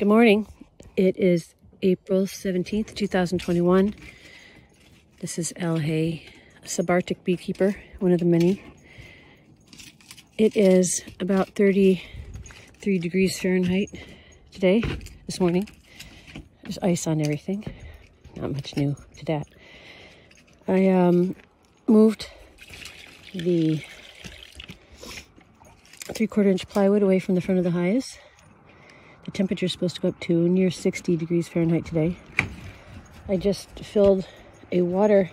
Good morning. It is April 17th, 2021. This is El Hay, a subarctic beekeeper, one of the many. It is about 33 degrees Fahrenheit today, this morning. There's ice on everything. Not much new to that. I um, moved the three quarter inch plywood away from the front of the hives the temperature is supposed to go up to near 60 degrees Fahrenheit today. I just filled a water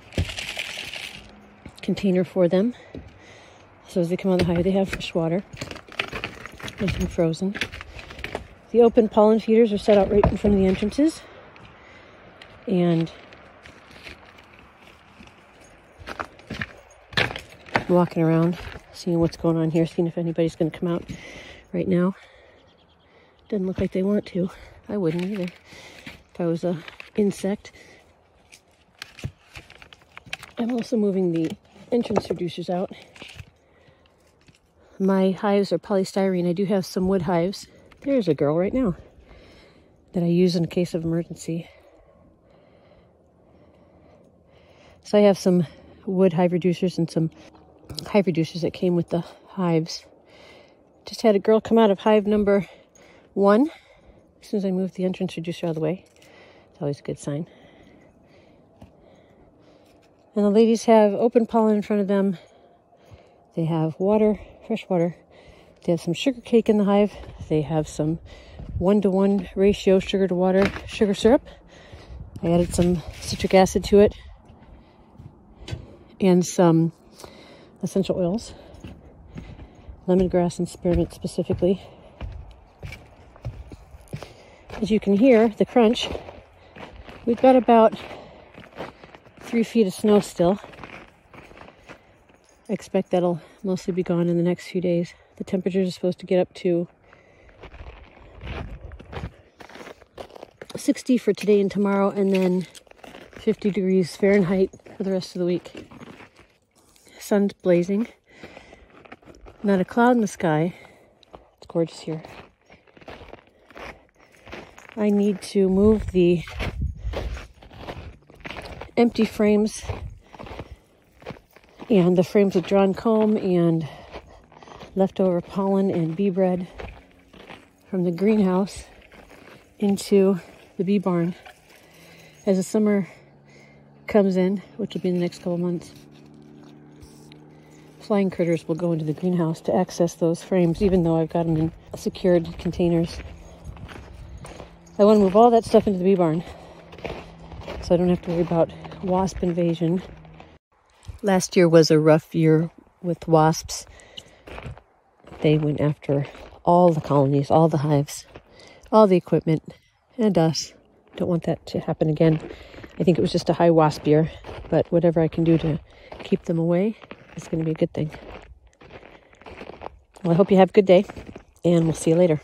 container for them. So as they come on the hive, they have fresh water. Nothing frozen. The open pollen feeders are set out right in front of the entrances. And I'm walking around, seeing what's going on here, seeing if anybody's going to come out right now. Doesn't look like they want to. I wouldn't either if I was a insect. I'm also moving the entrance reducers out. My hives are polystyrene. I do have some wood hives. There's a girl right now that I use in case of emergency. So I have some wood hive reducers and some hive reducers that came with the hives. Just had a girl come out of hive number one, as soon as I move the entrance reducer out of the way, it's always a good sign. And the ladies have open pollen in front of them. They have water, fresh water. They have some sugar cake in the hive. They have some one-to-one ratio sugar to water sugar syrup. I added some citric acid to it and some essential oils, lemongrass and spearmint specifically. As you can hear, the crunch, we've got about three feet of snow still. I expect that'll mostly be gone in the next few days. The temperatures are supposed to get up to 60 for today and tomorrow, and then 50 degrees Fahrenheit for the rest of the week. Sun's blazing. Not a cloud in the sky. It's gorgeous here. I need to move the empty frames and the frames with drawn comb and leftover pollen and bee bread from the greenhouse into the bee barn as the summer comes in, which will be in the next couple months. Flying critters will go into the greenhouse to access those frames, even though I've got them in secured containers. I want to move all that stuff into the bee barn so I don't have to worry about wasp invasion. Last year was a rough year with wasps. They went after all the colonies, all the hives, all the equipment, and us. Don't want that to happen again. I think it was just a high wasp year, but whatever I can do to keep them away is going to be a good thing. Well, I hope you have a good day, and we'll see you later.